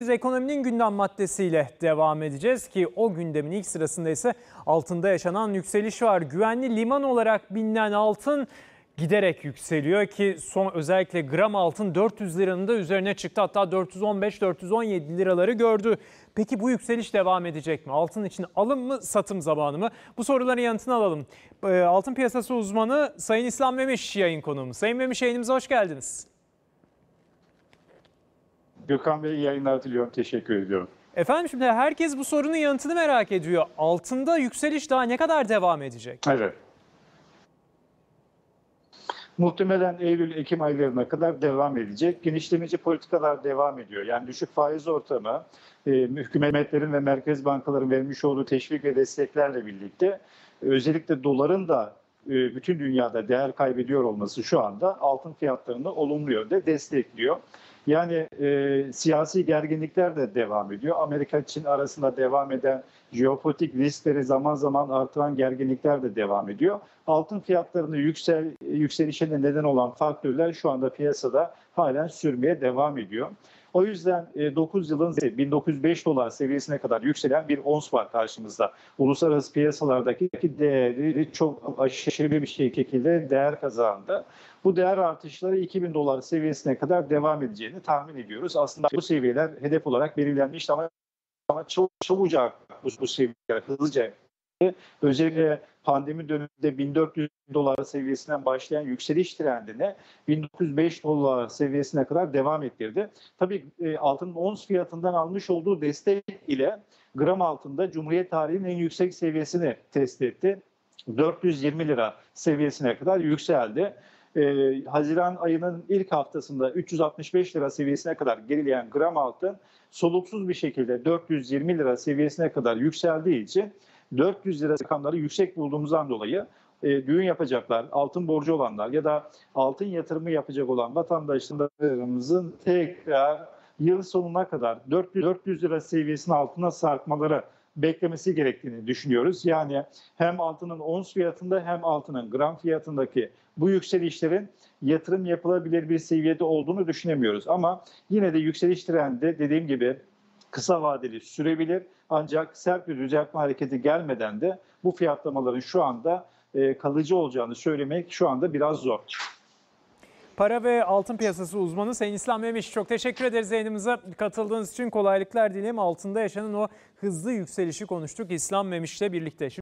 Biz ekonominin gündem maddesiyle devam edeceğiz ki o gündemin ilk sırasında ise altında yaşanan yükseliş var. Güvenli liman olarak bilinen altın giderek yükseliyor ki son özellikle gram altın 400 liranın da üzerine çıktı. Hatta 415-417 liraları gördü. Peki bu yükseliş devam edecek mi? Altın için alım mı satım zamanı mı? Bu soruların yanıtını alalım. Ee, Altın piyasası uzmanı Sayın İslam Memiş yayın konuğumuz. Sayın Memiş yayınımıza hoş geldiniz. Gökhan Bey yayınlar diliyorum. Teşekkür ediyorum. Efendim şimdi herkes bu sorunun yanıtını merak ediyor. Altında yükseliş daha ne kadar devam edecek? Evet. Muhtemelen Eylül-Ekim aylarına kadar devam edecek. Genişlemeci politikalar devam ediyor. Yani düşük faiz ortamı, e, hükümetlerin ve merkez bankaların vermiş olduğu teşvik ve desteklerle birlikte özellikle doların da e, bütün dünyada değer kaybediyor olması şu anda altın fiyatlarını olumlu yönde destekliyor. Yani e, siyasi gerginlikler de devam ediyor. Amerika Çin arasında devam eden jeopolitik riskleri zaman zaman artıran gerginlikler de devam ediyor. Altın fiyatlarını yüksel yükselişine neden olan faktörler şu anda piyasada halen sürmeye devam ediyor. O yüzden 9 yılın 1905 dolar seviyesine kadar yükselen bir ons var karşımızda. Uluslararası piyasalardaki değeri çok aşırı bir şekilde değer kazandı. Bu değer artışları 2000 dolar seviyesine kadar devam edeceğini tahmin ediyoruz. Aslında bu seviyeler hedef olarak belirlenmişti ama ama çok çabucak bu, bu seviyeler hızlıca özellikle pandemi döneminde 1400 dolar seviyesinden başlayan yükseliş trendine 1905 dolar seviyesine kadar devam ettirdi. Tabii e, altının ons fiyatından almış olduğu destek ile gram altında Cumhuriyet tarihinin en yüksek seviyesini test etti. 420 lira seviyesine kadar yükseldi. Ee, Haziran ayının ilk haftasında 365 lira seviyesine kadar gerileyen gram altın soluksuz bir şekilde 420 lira seviyesine kadar yükseldiği için 400 lira rakamları yüksek bulduğumuzdan dolayı e, düğün yapacaklar, altın borcu olanlar ya da altın yatırımı yapacak olan vatandaşlarımızın tekrar yıl sonuna kadar 400, 400 lira seviyesinin altına sarkmaları beklemesi gerektiğini düşünüyoruz. Yani hem altının ons fiyatında hem altının gram fiyatındaki bu yükselişlerin yatırım yapılabilir bir seviyede olduğunu düşünemiyoruz. Ama yine de yükseliş trendi dediğim gibi kısa vadeli sürebilir. Ancak sert bir düzeltme hareketi gelmeden de bu fiyatlamaların şu anda e, kalıcı olacağını söylemek şu anda biraz zor. Para ve altın piyasası uzmanı Sayın İslam Memiş çok teşekkür ederiz yayınımıza katıldığınız için kolaylıklar dileyim. Altında yaşanan o hızlı yükselişi konuştuk İslam Memiş'le birlikte. Şimdi